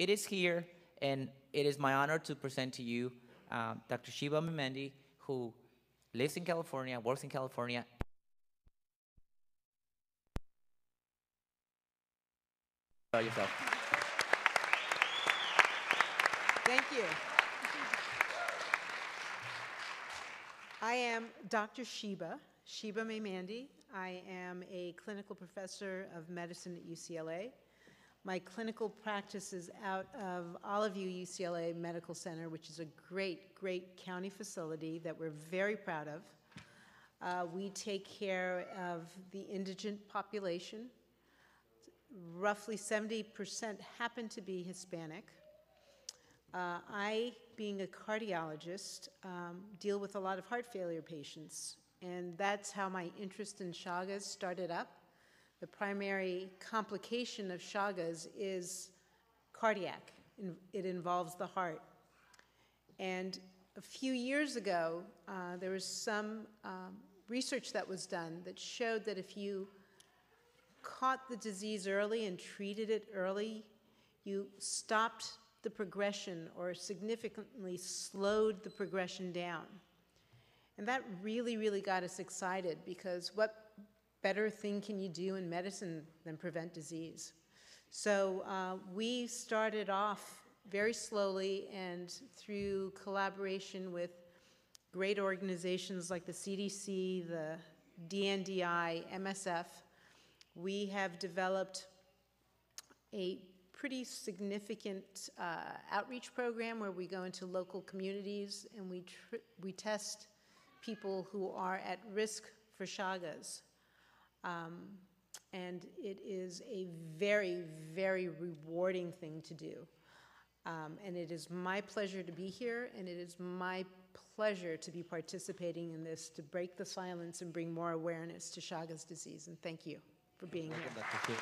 it is here, and it is my honor to present to you um, Dr. Sheba Meymandi, who lives in California, works in California. About yourself. Thank you. I am Dr. Sheba, Sheba Meymandi. I am a clinical professor of medicine at UCLA. My clinical practice is out of Olive View UCLA Medical Center, which is a great, great county facility that we're very proud of. Uh, we take care of the indigent population. Roughly 70% happen to be Hispanic. Uh, I, being a cardiologist, um, deal with a lot of heart failure patients, and that's how my interest in Chagas started up. The primary complication of Chagas is cardiac, it involves the heart. And a few years ago, uh, there was some um, research that was done that showed that if you caught the disease early and treated it early, you stopped the progression or significantly slowed the progression down. And that really, really got us excited because what better thing can you do in medicine than prevent disease? So uh, we started off very slowly and through collaboration with great organizations like the CDC, the DNDi, MSF, we have developed a pretty significant uh, outreach program where we go into local communities and we, we test people who are at risk for Chagas. Um, and it is a very, very rewarding thing to do. Um, and it is my pleasure to be here, and it is my pleasure to be participating in this to break the silence and bring more awareness to Chagas disease. And thank you for being here.